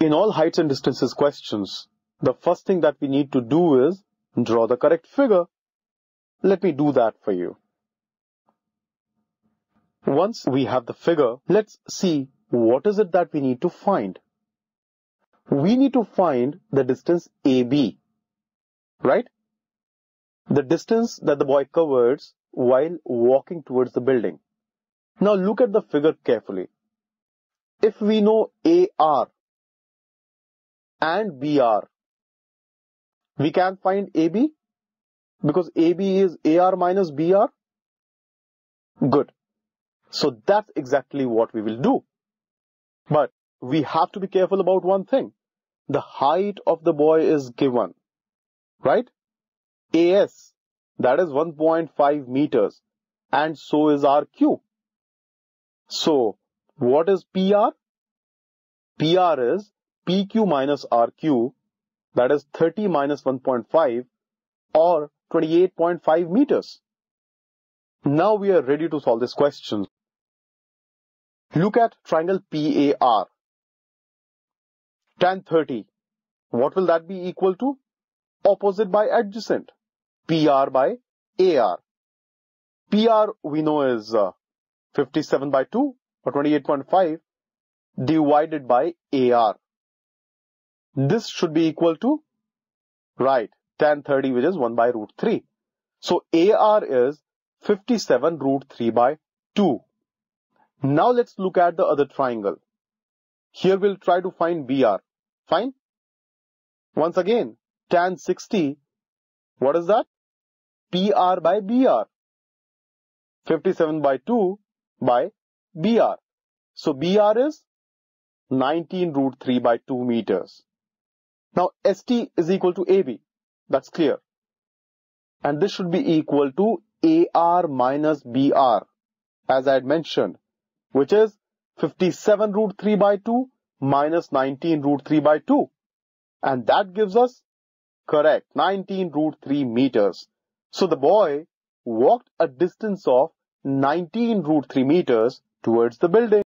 In all heights and distances questions, the first thing that we need to do is draw the correct figure. Let me do that for you. Once we have the figure, let's see what is it that we need to find. We need to find the distance AB, right? The distance that the boy covers while walking towards the building. Now look at the figure carefully. If we know AR and BR, we can find AB because AB is AR minus BR. Good. So that's exactly what we will do. But we have to be careful about one thing. The height of the boy is given, right? AS, that is 1.5 meters, and so is RQ. So, what is PR? PR is PQ minus RQ, that is 30 minus 1.5 or 28.5 meters. Now we are ready to solve this question. Look at triangle PAR. Tan 30. What will that be equal to? Opposite by adjacent. PR by AR. PR we know is uh, 57 by 2 or 28.5 divided by AR. This should be equal to, right, tan 30 which is 1 by root 3. So AR is 57 root 3 by 2. Now let's look at the other triangle. Here we'll try to find BR. Fine? Once again, tan 60, what is that? PR by BR. 57 by 2 by BR. So BR is 19 root 3 by 2 meters. Now ST is equal to AB. That's clear. And this should be equal to AR minus BR as I had mentioned, which is 57 root 3 by 2 minus 19 root 3 by 2. And that gives us correct 19 root 3 meters. So the boy walked a distance of 19 root 3 meters towards the building.